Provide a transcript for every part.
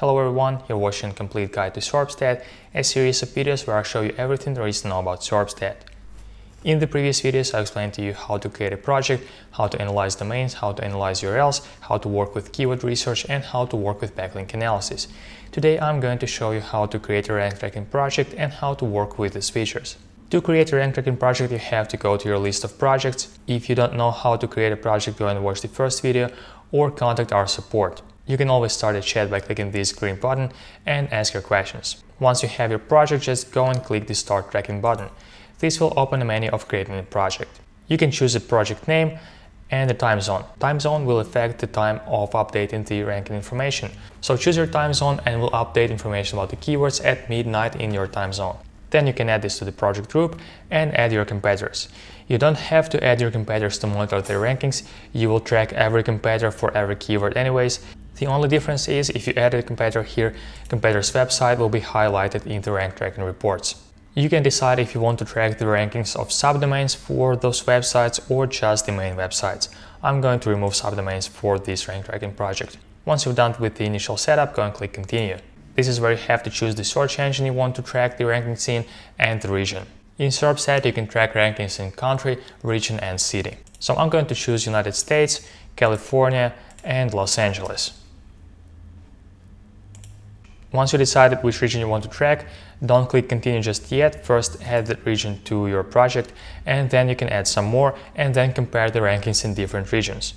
Hello everyone, you're watching Complete Guide to SERPstat, a series of videos where I show you everything there is to know about SERPstat. In the previous videos, I explained to you how to create a project, how to analyze domains, how to analyze URLs, how to work with keyword research, and how to work with backlink analysis. Today, I'm going to show you how to create a rank tracking project and how to work with these features. To create a rank tracking project, you have to go to your list of projects. If you don't know how to create a project, go and watch the first video or contact our support. You can always start a chat by clicking this green button and ask your questions. Once you have your project, just go and click the Start Tracking button. This will open a menu of creating a project. You can choose a project name and the time zone. Time zone will affect the time of updating the ranking information. So choose your time zone and will update information about the keywords at midnight in your time zone. Then you can add this to the project group and add your competitors. You don't have to add your competitors to monitor their rankings. You will track every competitor for every keyword anyways. The only difference is if you add a competitor here, competitor's website will be highlighted in the rank tracking reports. You can decide if you want to track the rankings of subdomains for those websites or just the main websites. I'm going to remove subdomains for this rank tracking project. Once you're done with the initial setup, go and click continue. This is where you have to choose the search engine you want to track the rankings in and the region. In SERPstat, you can track rankings in country, region and city. So I'm going to choose United States, California and Los Angeles. Once you decided which region you want to track, don't click continue just yet. First add that region to your project and then you can add some more and then compare the rankings in different regions.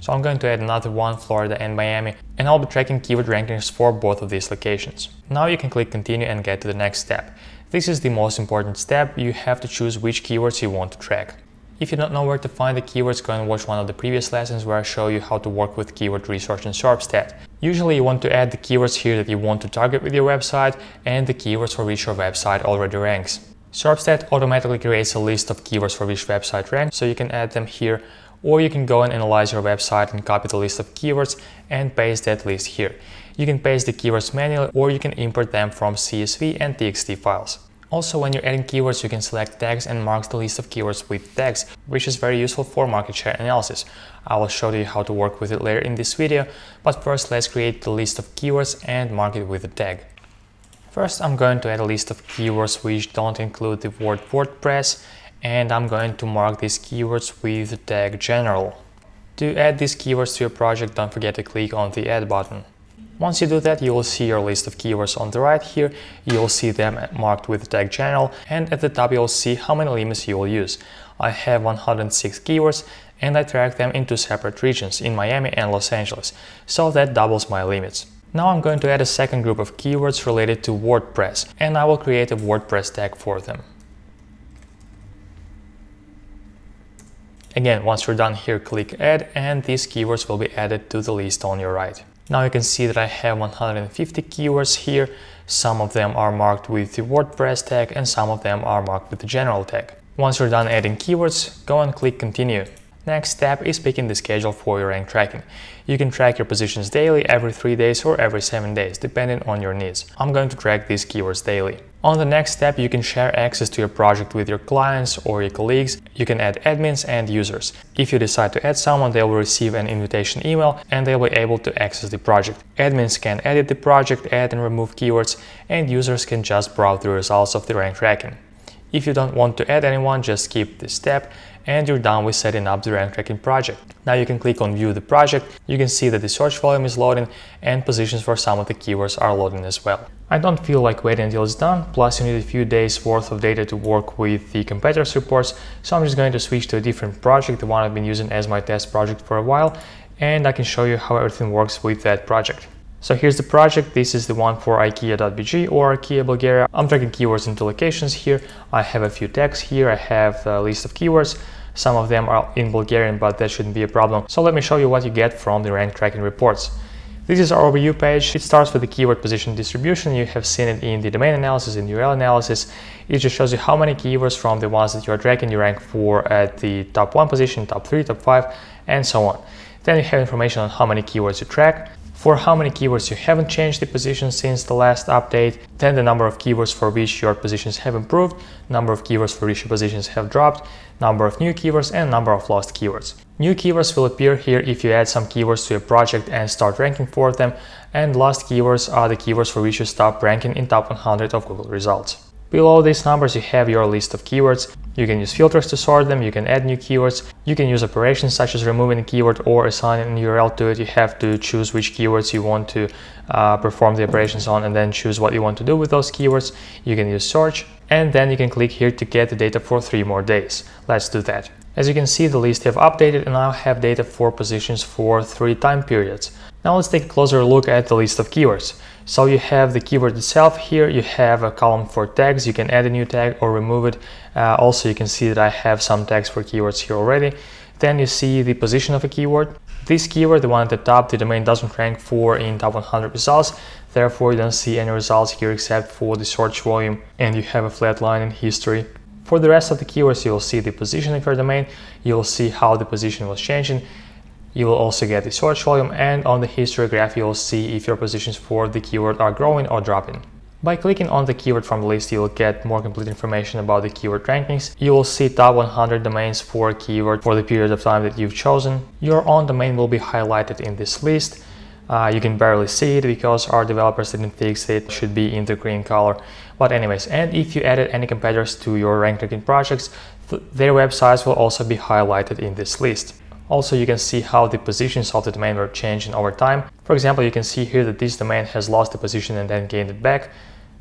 So I'm going to add another one, Florida and Miami, and I'll be tracking keyword rankings for both of these locations. Now you can click continue and get to the next step. This is the most important step, you have to choose which keywords you want to track. If you don't know where to find the keywords, go and watch one of the previous lessons where I show you how to work with keyword research in SERPstat. Usually you want to add the keywords here that you want to target with your website and the keywords for which your website already ranks. SERPstat automatically creates a list of keywords for which website ranks, so you can add them here or you can go and analyze your website and copy the list of keywords and paste that list here. You can paste the keywords manually or you can import them from CSV and TXT files. Also, when you're adding keywords, you can select tags and mark the list of keywords with tags, which is very useful for market share analysis. I will show you how to work with it later in this video, but first let's create the list of keywords and mark it with a tag. First, I'm going to add a list of keywords which don't include the word WordPress, and I'm going to mark these keywords with the tag general. To add these keywords to your project, don't forget to click on the add button. Once you do that, you will see your list of keywords on the right here. You will see them marked with the tag channel, and at the top you will see how many limits you will use. I have 106 keywords and I track them into separate regions in Miami and Los Angeles, so that doubles my limits. Now I'm going to add a second group of keywords related to WordPress and I will create a WordPress tag for them. Again, once you're done here, click add and these keywords will be added to the list on your right. Now you can see that I have 150 keywords here. Some of them are marked with the WordPress tag and some of them are marked with the general tag. Once you're done adding keywords, go and click continue. Next step is picking the schedule for your rank tracking. You can track your positions daily, every 3 days or every 7 days, depending on your needs. I'm going to track these keywords daily. On the next step, you can share access to your project with your clients or your colleagues. You can add admins and users. If you decide to add someone, they will receive an invitation email and they'll be able to access the project. Admins can edit the project, add and remove keywords, and users can just browse the results of the rank tracking. If you don't want to add anyone, just skip this step and you're done with setting up the rank tracking project. Now you can click on view the project, you can see that the search volume is loading and positions for some of the keywords are loading as well. I don't feel like waiting until it's done, plus you need a few days worth of data to work with the competitors reports, so I'm just going to switch to a different project, the one I've been using as my test project for a while, and I can show you how everything works with that project. So here's the project. This is the one for IKEA.bg or IKEA Bulgaria. I'm tracking keywords into locations here. I have a few tags here. I have a list of keywords. Some of them are in Bulgarian, but that shouldn't be a problem. So let me show you what you get from the rank tracking reports. This is our overview page. It starts with the keyword position distribution. You have seen it in the domain analysis and URL analysis. It just shows you how many keywords from the ones that you are tracking you rank for at the top one position, top three, top five, and so on. Then you have information on how many keywords you track, for how many keywords you haven't changed the position since the last update, then the number of keywords for which your positions have improved, number of keywords for which your positions have dropped, number of new keywords and number of lost keywords. New keywords will appear here if you add some keywords to a project and start ranking for them, and lost keywords are the keywords for which you stop ranking in top 100 of Google results. Below these numbers you have your list of keywords. You can use filters to sort them, you can add new keywords, you can use operations such as removing a keyword or assigning an URL to it. You have to choose which keywords you want to uh, perform the operations on and then choose what you want to do with those keywords. You can use search and then you can click here to get the data for three more days. Let's do that. As you can see, the list have updated and now have data for positions for three time periods. Now let's take a closer look at the list of keywords. So you have the keyword itself here, you have a column for tags, you can add a new tag or remove it. Uh, also you can see that I have some tags for keywords here already. Then you see the position of a keyword. This keyword, the one at the top, the domain doesn't rank for in top 100 results, therefore you don't see any results here except for the search volume and you have a flat line in history. For the rest of the keywords, you'll see the position of your domain, you'll see how the position was changing, you will also get the search volume and on the history graph you'll see if your positions for the keyword are growing or dropping. By clicking on the keyword from the list, you will get more complete information about the keyword rankings. You will see top 100 domains for a keyword for the period of time that you've chosen. Your own domain will be highlighted in this list. Uh, you can barely see it because our developers didn't fix it. it should be in the green color but anyways and if you added any competitors to your rank ranking projects th their websites will also be highlighted in this list also, you can see how the positions of the domain were changing over time. For example, you can see here that this domain has lost the position and then gained it back.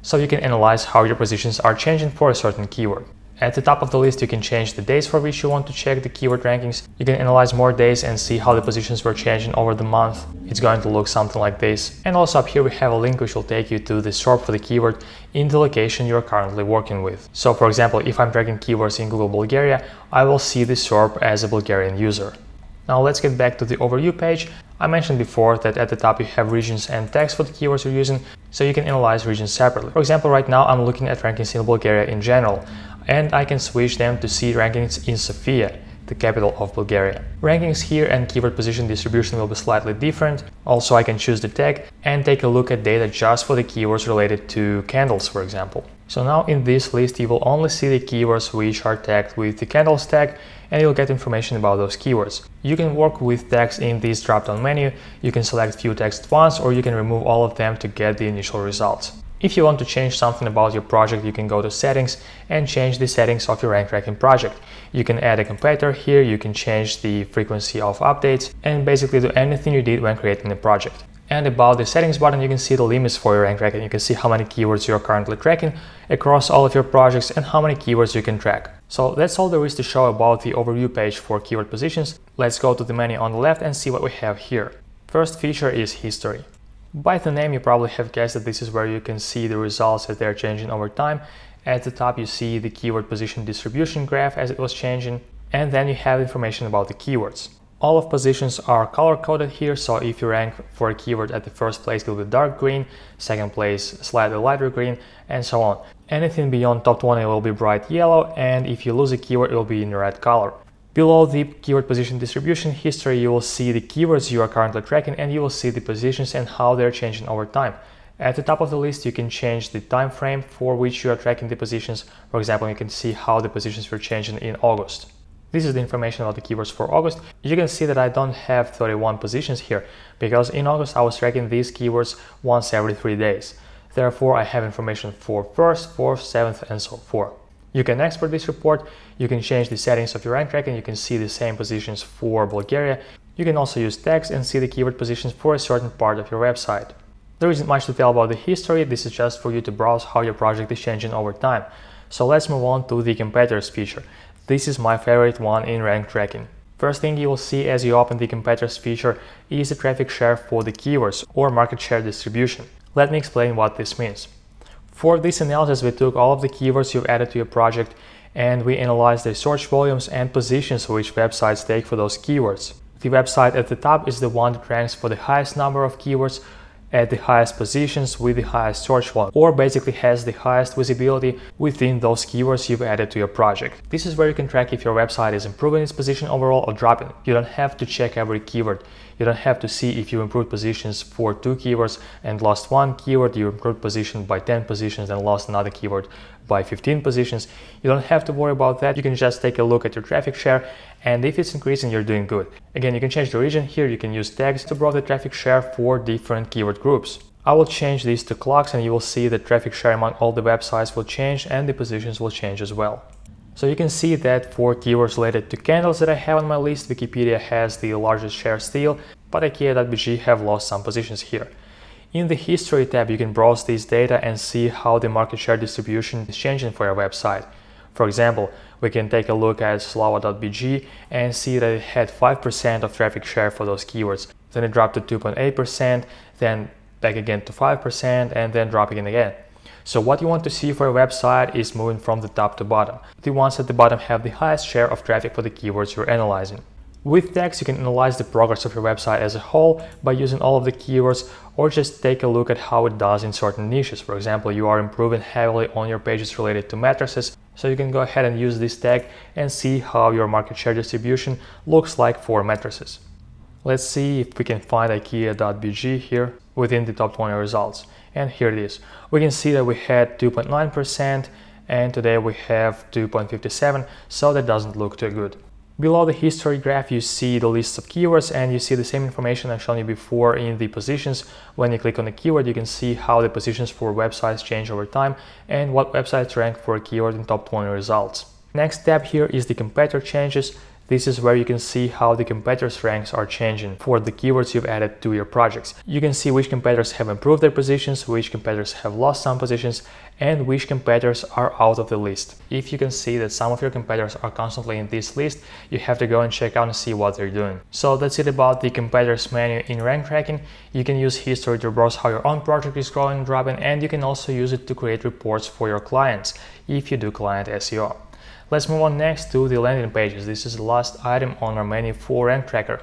So you can analyze how your positions are changing for a certain keyword. At the top of the list, you can change the days for which you want to check the keyword rankings. You can analyze more days and see how the positions were changing over the month. It's going to look something like this. And also up here we have a link which will take you to the SERP for the keyword in the location you're currently working with. So for example, if I'm tracking keywords in Google Bulgaria, I will see the SERP as a Bulgarian user. Now let's get back to the overview page. I mentioned before that at the top you have regions and text for the keywords you're using, so you can analyze regions separately. For example, right now I'm looking at rankings in Bulgaria in general, and I can switch them to see rankings in Sofia, the capital of Bulgaria. Rankings here and keyword position distribution will be slightly different. Also, I can choose the tag and take a look at data just for the keywords related to candles, for example. So now in this list, you will only see the keywords which are tagged with the candles tag and you'll get information about those keywords. You can work with tags in this drop-down menu, you can select few tags at once or you can remove all of them to get the initial results. If you want to change something about your project, you can go to settings and change the settings of your rank tracking project. You can add a competitor here, you can change the frequency of updates and basically do anything you did when creating the project. And about the settings button, you can see the limits for your rank tracking. You can see how many keywords you're currently tracking across all of your projects and how many keywords you can track. So that's all there is to show about the overview page for keyword positions. Let's go to the menu on the left and see what we have here. First feature is history. By the name, you probably have guessed that this is where you can see the results as they're changing over time. At the top, you see the keyword position distribution graph as it was changing, and then you have information about the keywords. All of positions are color coded here, so if you rank for a keyword at the first place, it will be dark green, second place, slightly lighter green, and so on. Anything beyond top 20 will be bright yellow, and if you lose a keyword, it will be in red color. Below the keyword position distribution history, you will see the keywords you are currently tracking and you will see the positions and how they're changing over time. At the top of the list, you can change the time frame for which you are tracking the positions. For example, you can see how the positions were changing in August. This is the information about the keywords for August. You can see that I don't have 31 positions here because in August I was tracking these keywords once every three days. Therefore, I have information for 1st, 4th, 7th, and so forth. You can export this report, you can change the settings of your rank tracking, you can see the same positions for Bulgaria. You can also use tags and see the keyword positions for a certain part of your website. There isn't much to tell about the history, this is just for you to browse how your project is changing over time. So let's move on to the competitors feature. This is my favorite one in rank tracking. First thing you will see as you open the competitors feature is the traffic share for the keywords or market share distribution. Let me explain what this means. For this analysis, we took all of the keywords you've added to your project and we analyzed the search volumes and positions which websites take for those keywords. The website at the top is the one that ranks for the highest number of keywords at the highest positions with the highest search volume, or basically has the highest visibility within those keywords you've added to your project. This is where you can track if your website is improving its position overall or dropping. You don't have to check every keyword. You don't have to see if you improved positions for two keywords and lost one keyword, you improved position by 10 positions and lost another keyword by 15 positions. You don't have to worry about that. You can just take a look at your traffic share and if it's increasing, you're doing good. Again, you can change the region here. You can use tags to browse the traffic share for different keyword groups. I will change these to clocks and you will see the traffic share among all the websites will change and the positions will change as well. So you can see that for keywords related to candles that I have on my list, Wikipedia has the largest share still, but IKEA.bg have lost some positions here. In the History tab, you can browse this data and see how the market share distribution is changing for your website. For example, we can take a look at Slava.bg and see that it had 5% of traffic share for those keywords. Then it dropped to 2.8%, then back again to 5%, and then dropping again. So what you want to see for a website is moving from the top to bottom. The ones at the bottom have the highest share of traffic for the keywords you're analyzing. With text, you can analyze the progress of your website as a whole by using all of the keywords or just take a look at how it does in certain niches. For example, you are improving heavily on your pages related to mattresses, so you can go ahead and use this tag and see how your market share distribution looks like for mattresses. Let's see if we can find IKEA.bg here within the top 20 results. And here it is. We can see that we had 2.9% and today we have 2.57, so that doesn't look too good. Below the history graph, you see the list of keywords and you see the same information I've shown you before in the positions. When you click on the keyword, you can see how the positions for websites change over time and what websites rank for a keyword in top 20 results. Next tab here is the competitor changes. This is where you can see how the competitors' ranks are changing for the keywords you've added to your projects. You can see which competitors have improved their positions, which competitors have lost some positions, and which competitors are out of the list. If you can see that some of your competitors are constantly in this list, you have to go and check out and see what they're doing. So that's it about the competitors menu in rank tracking. You can use history to browse how your own project is growing and dropping, and you can also use it to create reports for your clients if you do client SEO. Let's move on next to the landing pages. This is the last item on our menu for rank tracker.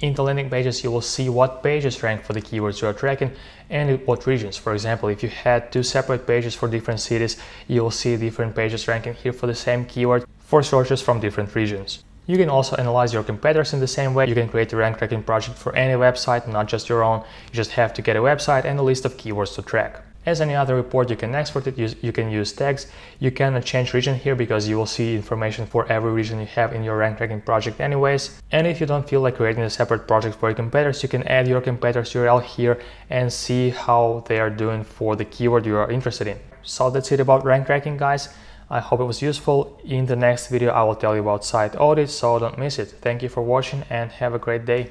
In the landing pages, you will see what pages rank for the keywords you are tracking and what regions. For example, if you had two separate pages for different cities, you will see different pages ranking here for the same keyword for searches from different regions. You can also analyze your competitors in the same way. You can create a rank tracking project for any website, not just your own. You just have to get a website and a list of keywords to track. As any other report, you can export it, you can use tags. You cannot change region here because you will see information for every region you have in your rank tracking project anyways. And if you don't feel like creating a separate project for your competitors, you can add your competitors URL here and see how they are doing for the keyword you are interested in. So that's it about rank tracking guys. I hope it was useful. In the next video I will tell you about site audits, so don't miss it. Thank you for watching and have a great day.